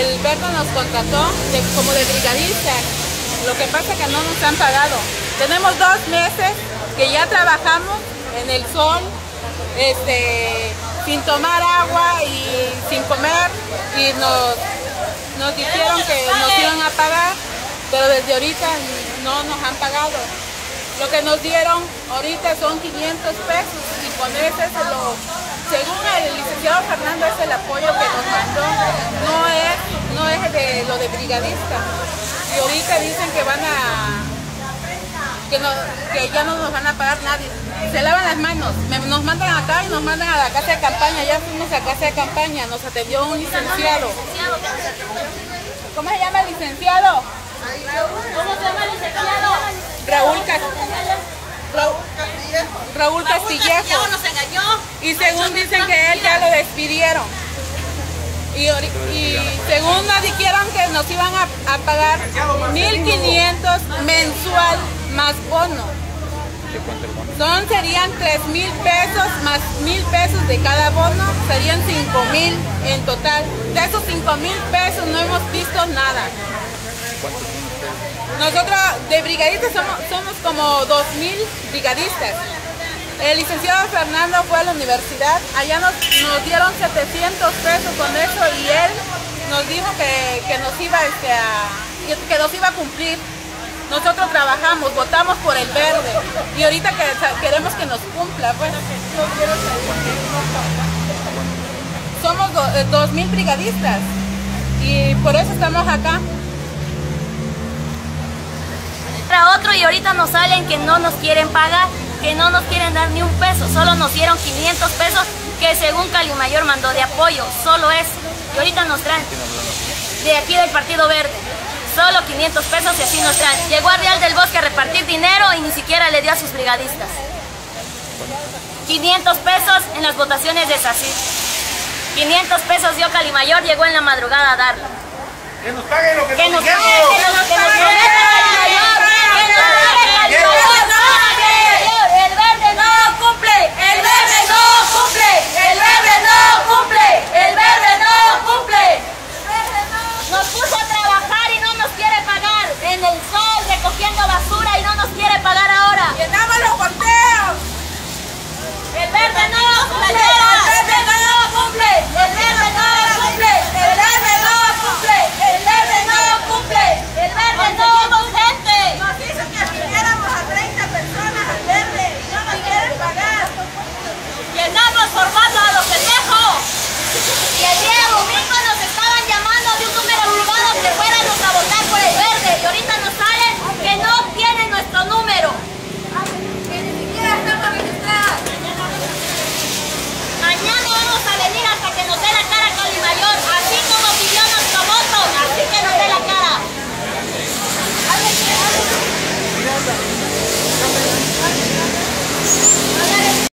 el Verde nos contrató como de brigadista. Lo que pasa es que no nos han pagado. Tenemos dos meses que ya trabajamos en el sol, este, sin tomar agua y sin comer y nos, nos dijeron que nos iban a pagar, pero desde ahorita no nos han pagado. Lo que nos dieron ahorita son 500 pesos y con ese se lo, según el licenciado Fernando es el apoyo que nos mandó, no es, no es de brigadista. Y ahorita dicen que van a, que, no, que ya no nos van a pagar nadie. Se lavan las manos, nos mandan acá y nos mandan a la casa de campaña. Ya fuimos a casa de campaña, nos atendió un licenciado. ¿Cómo se llama el licenciado? ¿Cómo se llama el licenciado? Raúl, Raúl Castillejo. nos engañó. Y según dicen que él ya lo despidieron. Y, según nos dijeron que nos iban a, pagar 1.500 mensual más bono. Son, serían 3 mil pesos más mil pesos de cada bono, serían 5 mil en total. De esos 5 mil pesos no hemos visto nada. Nosotros de brigadistas somos, somos como 2.000 brigadistas. El licenciado Fernando fue a la universidad, allá nos, dieron 700 pesos con eso y él nos dijo que, nos iba este, a, que nos iba a cumplir. Nosotros trabajamos, votamos por el verde y ahorita que, queremos que nos cumpla. Pues. Somos 2.000 brigadistas y por eso estamos acá otro y ahorita nos salen que no nos quieren pagar, que no nos quieren dar ni un peso, solo nos dieron 500 pesos que según Calimayor mandó de apoyo, solo eso. Y ahorita nos traen de aquí del Partido Verde, solo 500 pesos y así nos traen. Llegó a Real del Bosque a repartir dinero y ni siquiera le dio a sus brigadistas. 500 pesos en las votaciones de SACIR. 500 pesos dio Calimayor, llegó en la madrugada a darlo. Que nos paguen lo que, que nos, nos paguen, que nos, que nos, nos,